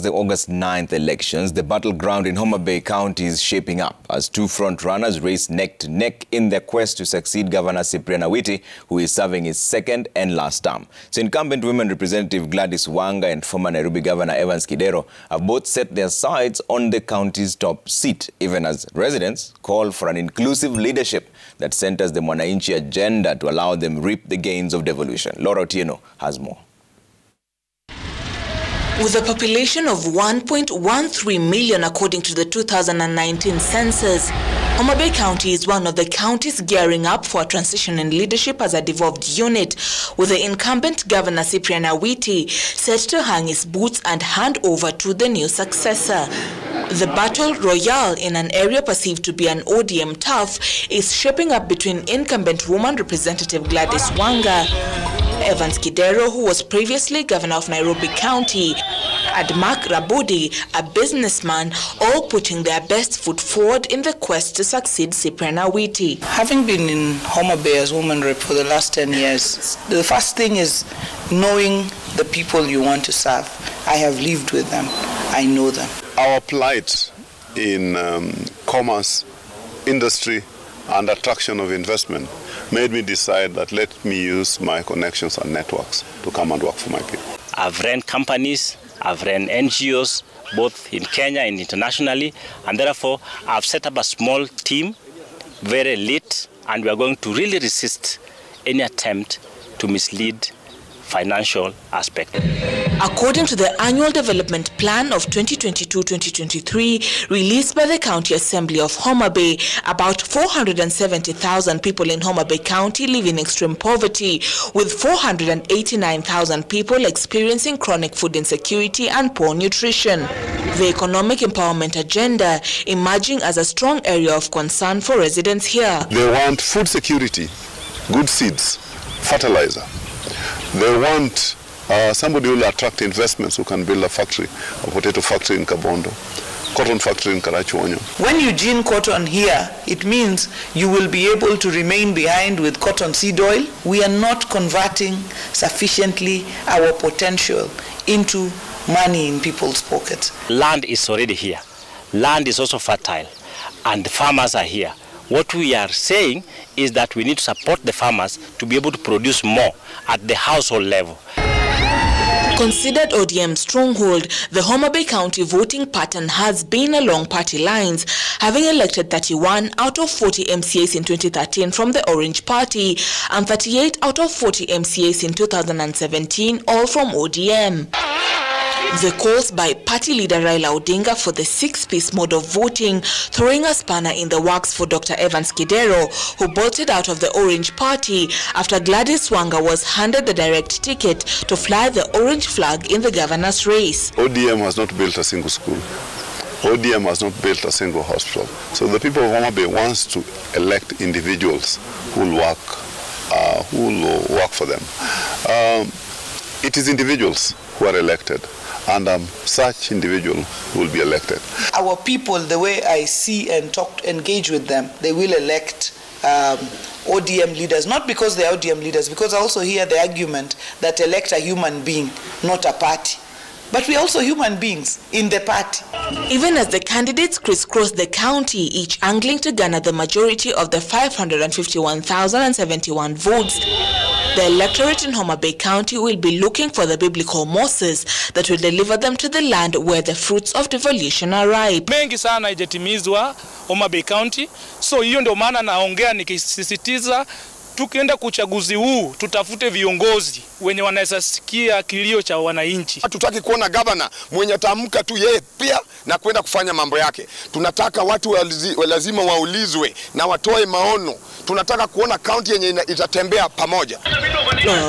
marks the August 9th elections, the battleground in Homa Bay County is shaping up as two front-runners race neck to neck in their quest to succeed Governor Cyprian Awiti, who is serving his second and last term. So incumbent women Representative Gladys Wanga and former Nairobi Governor Evans Kidero have both set their sights on the county's top seat, even as residents call for an inclusive leadership that centers the Mwananchi agenda to allow them reap the gains of devolution. Laura Otieno has more. With a population of 1.13 million according to the 2019 census, Homa Bay County is one of the counties gearing up for a transition in leadership as a devolved unit, with the incumbent Governor Cyprian Awiti set to hang his boots and hand over to the new successor. The battle royale in an area perceived to be an ODM tough is shaping up between incumbent woman Representative Gladys Wanga, Evans Kidero, who was previously governor of Nairobi County, and Mark Rabudi, a businessman, all putting their best foot forward in the quest to succeed Cyprian Awiti. Having been in Homa Bay as woman rep for the last 10 years, the first thing is knowing the people you want to serve. I have lived with them. I know them. Our plight in um, commerce, industry, and attraction of investment made me decide that let me use my connections and networks to come and work for my people. I've ran companies, I've ran NGOs, both in Kenya and internationally, and therefore I've set up a small team, very elite, and we are going to really resist any attempt to mislead financial aspect. According to the annual development plan of 2022-2023 released by the County Assembly of Homa Bay, about 470,000 people in Homa Bay County live in extreme poverty, with 489,000 people experiencing chronic food insecurity and poor nutrition. The economic empowerment agenda emerging as a strong area of concern for residents here. They want food security, good seeds, fertilizer, they want uh, somebody who will attract investments who can build a factory, a potato factory in Kabondo, cotton factory in Karachuonyo. When you gene cotton here, it means you will be able to remain behind with cotton seed oil. We are not converting sufficiently our potential into money in people's pockets. Land is already here. Land is also fertile, and the farmers are here. What we are saying is that we need to support the farmers to be able to produce more at the household level. Considered ODM stronghold, the Homa Bay County voting pattern has been along party lines, having elected 31 out of 40 MCAs in 2013 from the Orange Party and 38 out of 40 MCAs in 2017, all from ODM. The calls by party leader Raila Odinga for the six-piece mode of voting throwing a spanner in the works for Dr. Evans Kidero, who bolted out of the Orange Party after Gladys Wanga was handed the direct ticket to fly the orange flag in the governor's race. ODM has not built a single school. ODM has not built a single hospital. So the people of Homa wants to elect individuals who will work, uh, who will work for them. Um, it is individuals who are elected and um, such individual will be elected. Our people, the way I see and talk, engage with them, they will elect um, ODM leaders, not because they are ODM leaders, because I also hear the argument that elect a human being, not a party. But we are also human beings in the party. Even as the candidates crisscross the county, each angling to garner the majority of the 551,071 votes, the electorate in Homa Bay County will be looking for the biblical Moses that will deliver them to the land where the fruits of devolution are ripe. Mengi sana haijatimizwa Homa Bay County, so hiyo ndio maana naongea nikisisitiza tukienda kuchaguzi huu tutafute viongozi wenye wanaweza sikia kilio cha wananchi. Hatutaki kuona gavana mwenye tamka tu yeye pia na kwenda kufanya mambo yake. Tunataka watu wa lazima waulizwe na watoe maono. Tunataka kuona kaunti yenye itatembea pamoja. No,